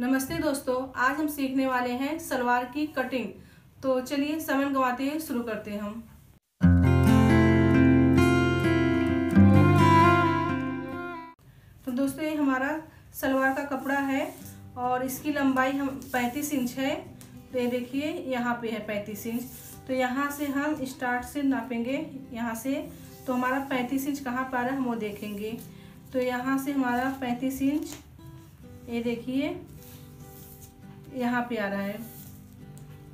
नमस्ते दोस्तों, आज हम सीखने वाले हैं सलवार की कटिंग। तो चलिए समय गवाते हुए शुरू करते हैं हम। तो दोस्तों, ये हमारा सलवार का कपड़ा है और इसकी लंबाई हम 35 इंच है। तो ये देखिए, यहाँ पे है 35 इंच। तो यहाँ से हम स्टार्ट से नापेंगे, यहाँ से। तो हमारा 35 इंच कहाँ पर है, हम वो देखेंगे। तो यहाँ से हमारा 35 इंच, ये देखिए। यहाँ पे आ रहा है।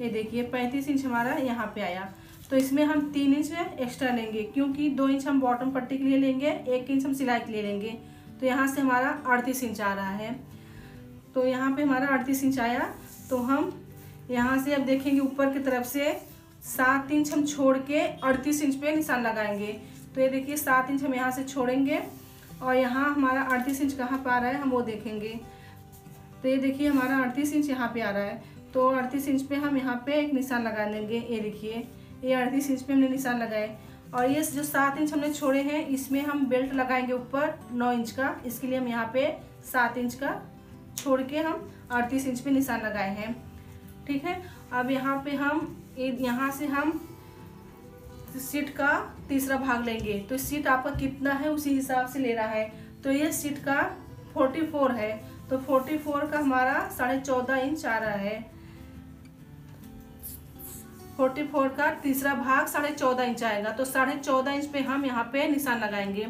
ये देखिए, पैंतीस इंच हमारा यहाँ पे आया। तो इसमें हम तीन इंच एक्स्ट्रा लेंगे, क्योंकि दो इंच हम बॉटम पट्टी के लिए लेंगे, एक इंच हम सिलाई के लिए लेंगे। तो यहाँ से हमारा अड़तीस इंच आ रहा है। तो यहाँ पे हमारा अड़तीस इंच आया। तो हम यहाँ से अब देखेंगे ऊपर की तरफ़ से, सात इंच हम छोड़ के अड़तीस इंच पे निशान लगाएँगे। तो ये देखिए, सात इंच हम यहाँ से छोड़ेंगे और यहाँ हमारा अड़तीस इंच कहाँ पर आ रहा है, हम वो देखेंगे। तो ये देखिए हमारा अड़तीस इंच यहाँ पे आ रहा है। तो अड़तीस इंच पे हम यहाँ पे एक निशान लगा लेंगे, ये देखिए। ये अड़तीस इंच पे हमने निशान लगाए। और ये जो सात इंच हमने छोड़े हैं, इसमें हम बेल्ट लगाएँगे ऊपर नौ इंच का। इसके लिए हम यहाँ पे सात इंच का छोड़ के हम अड़तीस इंच पे निशान लगाए हैं। ठीक है? अब यहाँ पे हम यहाँ से हम सीट का तीसरा भाग लेंगे। तो सीट आपका कितना है, उसी हिसाब से ले रहा है। तो ये सीट का फोर्टी फोर है। तो 44 का हमारा साढ़े चौदह इंच आ रहा है। 44 का तीसरा भाग साढ़े चौदह इंच आएगा। तो साढ़े चौदह इंच पे हम यहाँ पे निशान लगाएँगे।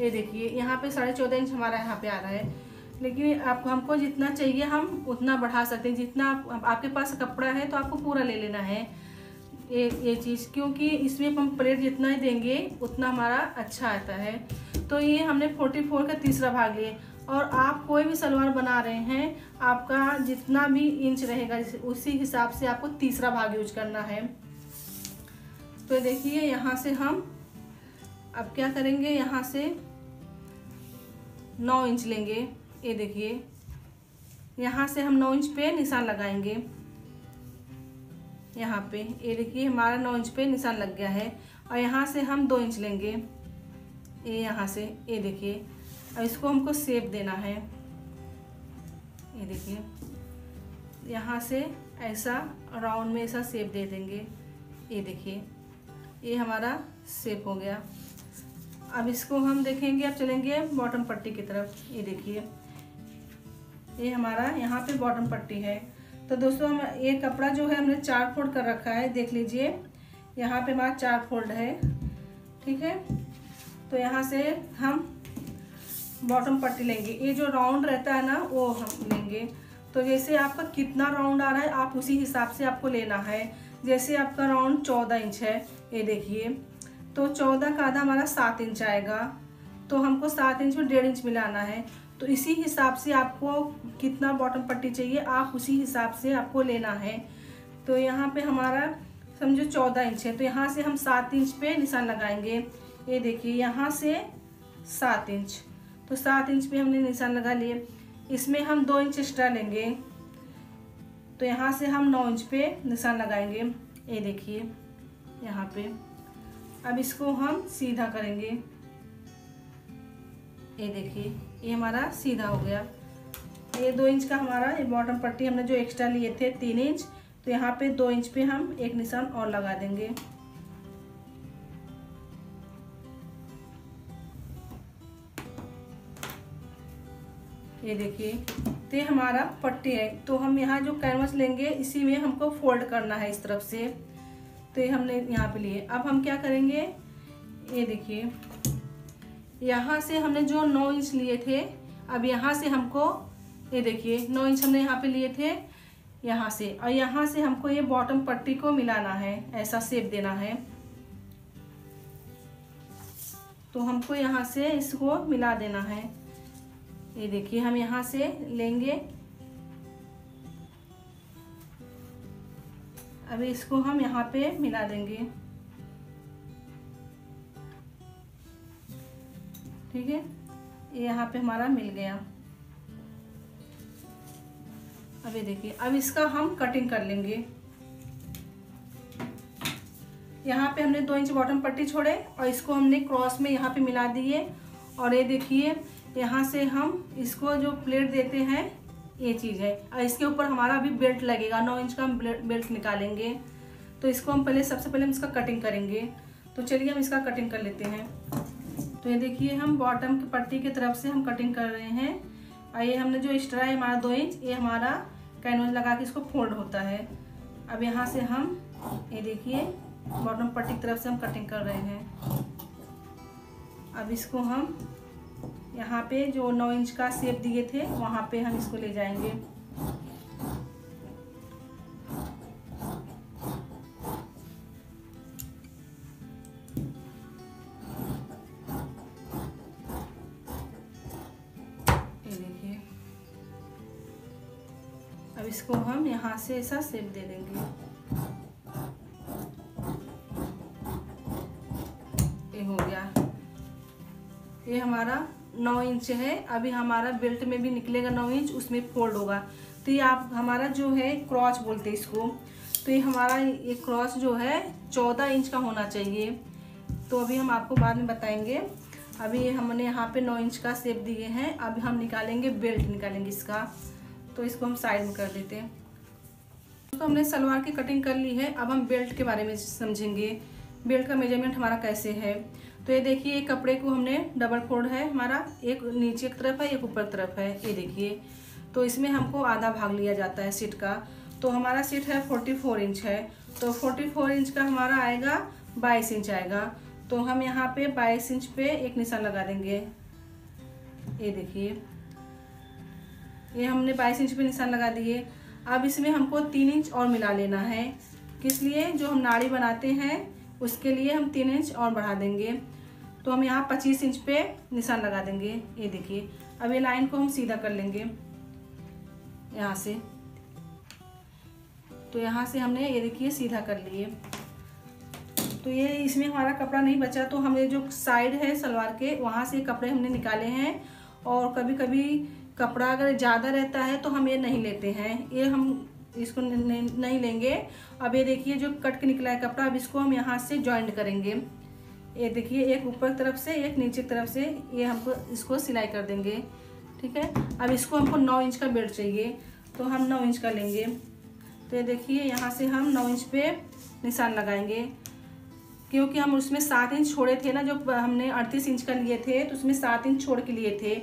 ये देखिए यहाँ पे साढ़े चौदह इंच हमारा यहाँ पे आ रहा है। लेकिन आपको हमको जितना चाहिए हम उतना बढ़ा सकते हैं। जितना आप, आपके पास कपड़ा है तो आपको पूरा ले लेना है। ये ये चीज़ क्योंकि इसमें हम प्लेट जितना ही देंगे उतना हमारा अच्छा आता है। तो ये हमने 44 का तीसरा भाग लिए। और आप कोई भी सलवार बना रहे हैं, आपका जितना भी इंच रहेगा उसी हिसाब से आपको तीसरा भाग यूज़ करना है। तो देखिए, यहाँ से हम अब क्या करेंगे? यहाँ से नौ इंच लेंगे। ये देखिए, यहाँ से हम नौ इंच पे निशान लगाएँगे। यहाँ पे, ये देखिए, हमारा नौ इंच पे निशान लग गया है। और यहाँ से हम दो इंच लेंगे। ये यहाँ से, ये देखिए अब इसको हमको सेप देना है। ये देखिए। यहाँ से ऐसा राउंड में ऐसा सेप दे देंगे। ये देखिए। ये हमारा सेप हो गया। अब इसको हम देखेंगे, अब चलेंगे बॉटम पट्टी की तरफ़। ये देखिए। ये हमारा यहाँ पे बॉटम पट्टी है। तो दोस्तों, हम ये कपड़ा जो है हमने चार फोल्ड कर रखा है, देख लीजिए। यहाँ पे हमारा चार फोल्ड है। ठीक है? तो यहाँ से हम बॉटम पट्टी लेंगे। ये जो राउंड रहता है ना, वो हम लेंगे। तो जैसे आपका कितना राउंड आ रहा है, आप उसी हिसाब से आपको लेना है। जैसे आपका राउंड चौदह इंच है, ये देखिए। तो चौदह का आधा हमारा सात इंच आएगा। तो हमको सात इंच में डेढ़ इंच मिलाना है। तो इसी हिसाब से आपको कितना बॉटम पट्टी चाहिए, आप उसी हिसाब से आपको लेना है। तो यहाँ पे हमारा, समझो चौदह इंच है। तो यहाँ से हम सात इंच पे निशान लगाएँगे। ये देखिए, यहाँ से सात इंच। तो सात इंच पे हमने निशान लगा लिए। इसमें हम दो इंच एक्स्ट्रा लेंगे। तो यहाँ से हम नौ इंच पे निशान लगाएँगे। ये देखिए, यहाँ पे। अब इसको हम सीधा करेंगे। ये देखिए, ये हमारा सीधा हो गया। ये दो इंच का हमारा, ये बॉटम पट्टी हमने जो एक्स्ट्रा लिए थे, तीन इंच तो यहाँ पे दो इंच पे हम एक निशान और लगा देंगे। ये देखिए तो ये हमारा पट्टी है। तो हम यहाँ जो कैनवस लेंगे, इसी में हमको फोल्ड करना है इस तरफ़ से। तो ये हमने यहाँ पे लिए। अब हम क्या करेंगे? ये देखिए, यहाँ से हमने जो नौ इंच लिए थे, अब यहाँ से हमको, ये देखिए, नौ इंच हमने यहाँ पे लिए थे, यहाँ से। और यहाँ से हमको ये बॉटम पट्टी को मिलाना है, ऐसा सेप देना है। तो हमको यहाँ से इसको मिला देना है। ये देखिए, हम यहाँ से लेंगे। अभी इसको हम यहाँ पे मिला देंगे। ठीक है? ये यहाँ पे हमारा मिल गया। अभी देखिए, अब इसका हम कटिंग कर लेंगे। यहाँ पे हमने दो इंच बॉटम पट्टी छोड़े और इसको हमने क्रॉस में यहाँ पे मिला दिए। और ये देखिए यहाँ से हम इसको जो प्लेट देते हैं, ये चीज़ है। और इसके ऊपर हमारा अभी बेल्ट लगेगा, नौ इंच का हम बेल्ट निकालेंगे। तो इसको हम पहले, सबसे पहले हम इसका कटिंग करेंगे। तो चलिए हम इसका कटिंग कर लेते हैं। तो ये देखिए, हम बॉटम की पट्टी की तरफ़ से हम कटिंग कर रहे हैं। और ये हमने जो एक्स्ट्रा है हमारा दो इंच ये हमारा कैनवस लगा के इसको फोल्ड होता है। अब यहाँ से हम, ये देखिए बॉटम पट्टी की तरफ़ से हम कटिंग कर रहे हैं। अब इसको हम यहाँ पे जो नौ इंच का सेप दिए थे, वहाँ पे हम इसको ले जाएँगे। अब इसको हम यहाँ से ऐसा सेप दे देंगे। ये हो गया। ये हमारा नौ इंच है। अभी हमारा बेल्ट में भी निकलेगा नौ इंच, उसमें फोल्ड होगा। तो ये आप, हमारा जो है क्रॉच बोलते हैं इसको। तो ये हमारा, ये क्रॉच जो है चौदह इंच का होना चाहिए। तो अभी हम आपको बाद में बताएँगे। अभी हमने यहाँ पे नौ इंच का सेप दिए हैं। अब हम निकालेंगे, बेल्ट निकालेंगे इसका। तो इसको हम साइड में कर देते हैं। तो हमने सलवार की कटिंग कर ली है। अब हम बेल्ट के बारे में समझेंगे। बेल्ट का मेज़रमेंट हमारा कैसे है? तो ये देखिए कपड़े को हमने डबल फोल्ड है हमारा। एक नीचे की तरफ़ है, एक ऊपर तरफ़ है। ये देखिए तो इसमें हमको आधा भाग लिया जाता है सीट का। तो हमारा सीट है फोर्टी फोर इंच है। तो फोर्टी फोर इंच का हमारा आएगा, बाईस इंच आएगा। तो हम यहाँ पे बाईस इंच पे एक निशान लगा देंगे। ये देखिए, ये हमने बाईस इंच पे निशान लगा दिए। अब इसमें हमको तीन इंच और मिला लेना है। किस लिए? जो हम नाड़ी बनाते हैं उसके लिए हम तीन इंच और बढ़ा देंगे। तो हम यहाँ पच्चीस इंच पे निशान लगा देंगे। ये देखिए, अब ये लाइन को हम सीधा कर लेंगे। यहाँ से। तो यहाँ से हमने ये देखिए, सीधा कर लिए। तो ये इसमें हमारा कपड़ा नहीं बचा तो हमें जो साइड है सलवार के, वहाँ से कपड़े हमने निकाले हैं। और कभी कभी कपड़ा अगर ज़्यादा रहता है तो हम ये नहीं लेते हैं। ये हम इसको नहीं लेंगे। अब ये देखिए जो कट के निकला है कपड़ा, अब इसको हम यहाँ से ज्वाइंट करेंगे। ये देखिए, एक ऊपर तरफ़ से, एक नीचे तरफ़ से, ये हमको इसको सिलाई कर देंगे। ठीक है? अब इसको हमको नौ इंच का बेल्ट चाहिए तो हम नौ इंच का लेंगे। तो ये देखिए, यहाँ से हम नौ इंच पे निशान लगाएँगे। क्योंकि हम उसमें सात इंच छोड़े थे ना, जो हमने अड़तीस इंच का लिए थे तो उसमें सात इंच छोड़ के लिए थे।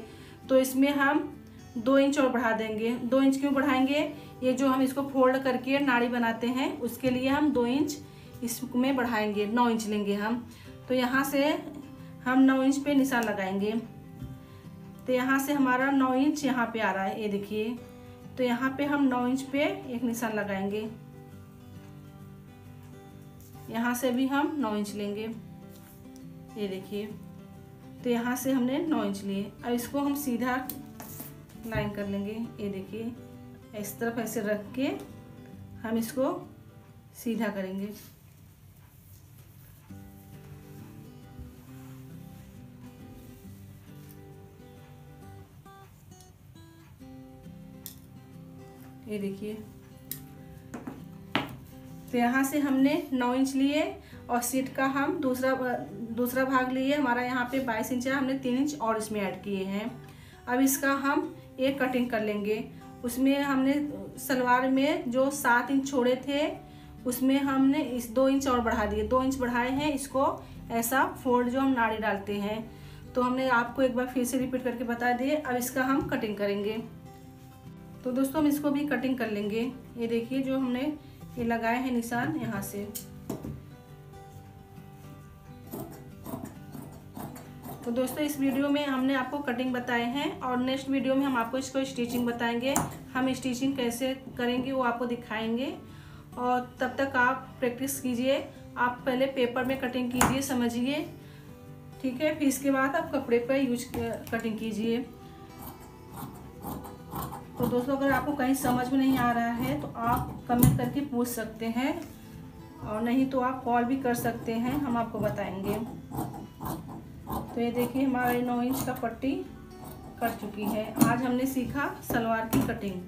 तो इसमें हम दो इंच और बढ़ा देंगे। दो इंच क्यों बढ़ाएँगे? ये जो हम इसको फोल्ड करके नाड़ी बनाते हैं, उसके लिए हम दो इंच इसमें बढ़ाएँगे, नौ इंच लेंगे हम। तो यहाँ से हम नौ इंच पे निशान लगाएँगे। तो यहाँ से हमारा नौ इंच यहाँ पे आ रहा है, ये देखिए। तो यहाँ पे हम नौ इंच पे एक निशान लगाएँगे। यहाँ से भी हम नौ इंच लेंगे। ये देखिए। तो यहाँ से हमने नौ इंच लिए। अब इसको हम सीधा लाइन कर लेंगे, ये देखिए। इस तरफ़ ऐसे रख के हम इसको सीधा करेंगे। ये देखिए। तो यहाँ से हमने नौ इंच लिए और सीट का हम दूसरा दूसरा भाग लिए। हमारा यहाँ पे बाईस इंच है, हमने तीन इंच और इसमें ऐड किए हैं। अब इसका हम एक कटिंग कर लेंगे। उसमें हमने सलवार में जो सात इंच छोड़े थे, उसमें हमने इस दो इंच और बढ़ा दिए। दो इंच बढ़ाए हैं, इसको ऐसा फोल्ड जो हम नाड़ी डालते हैं। तो हमने आपको एक बार फिर से रिपीट करके बता दिए, अब इसका हम कटिंग करेंगे। तो दोस्तों, हम इसको भी कटिंग कर लेंगे। ये देखिए जो हमने ये लगाए हैं निशान यहाँ से। तो दोस्तों, इस वीडियो में हमने आपको कटिंग बताए हैं और नेक्स्ट वीडियो में हम आपको इसको स्टिचिंग बताएँगे। हम स्टिचिंग कैसे करेंगे वो आपको दिखाएँगे। और तब तक आप प्रैक्टिस कीजिए। आप पहले पेपर में कटिंग कीजिए, समझिए। ठीक है? फिर इसके बाद आप कपड़े पर यूज़ कटिंग कीजिए। तो दोस्तों, अगर आपको कहीं समझ में नहीं आ रहा है तो आप कमेंट करके पूछ सकते हैं। और नहीं तो आप कॉल भी कर सकते हैं, हम आपको बताएँगे। तो ये देखिए हमारा नौ इंच का पट्टी कट चुकी है। आज हमने सीखा सलवार की कटिंग।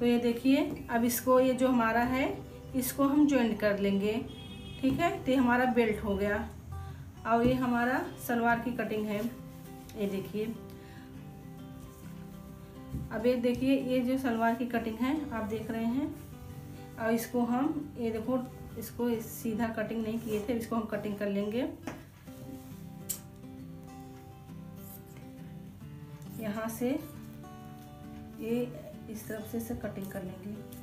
तो ये देखिए, अब इसको ये जो हमारा है, इसको हम ज्वाइंट कर लेंगे। ठीक है? तो हमारा बेल्ट हो गया। और ये हमारा सलवार की कटिंग है। ये देखिए। अब ये देखिए, ये जो सलवार की कटिंग है, आप देख रहे हैं। और इसको हम, ये देखो, इसको सीधा कटिंग नहीं किए थे, इसको हम कटिंग कर लेंगे। यहाँ से ये इस तरफ़ से से कटिंग कर लेंगे।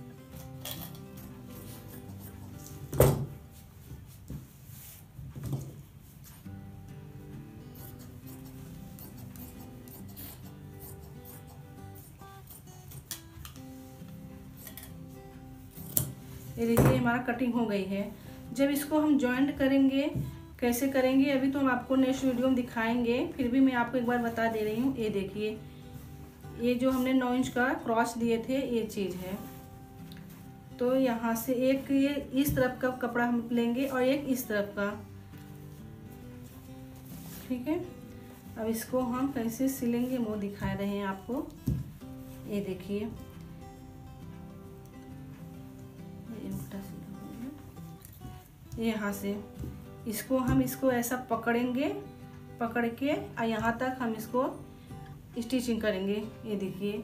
ये देखिए, हमारा कटिंग हो गई है। जब इसको हम जॉइंट करेंगे कैसे करेंगे? अभी तो हम आपको नेक्स्ट वीडियो में दिखाएँगे। फिर भी मैं आपको एक बार बता दे रही हूँ। ये देखिए, ये जो हमने नौ इंच का क्रॉस दिए थे, ये चीज़ है। तो यहाँ से एक ये इस तरफ़ का कपड़ा हम लेंगे और एक इस तरफ़ का। ठीक है? अब इसको हम कैसे सिलेंगे वो दिखा रहे हैं आपको। ये देखिए। यहाँ से। इसको हम इसको ऐसा पकड़ेंगे, पकड़ के और यहाँ तक हम इसको स्टिचिंग करेंगे। ये देखिए,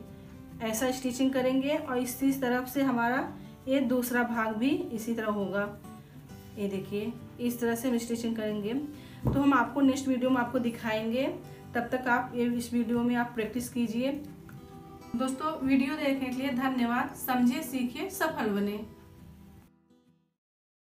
ऐसा स्टिचिंग करेंगे और इसी तरफ़ से हमारा ये दूसरा भाग भी इसी तरह होगा। ये देखिए, इस तरह से हम स्टिचिंग करेंगे। तो हम आपको नेक्स्ट वीडियो में आपको दिखाएँगे। तब तक आप ये इस वीडियो में आप प्रैक्टिस कीजिए। दोस्तों वीडियो देखने के लिए धन्यवाद। समझे सीखिए, सफल बने।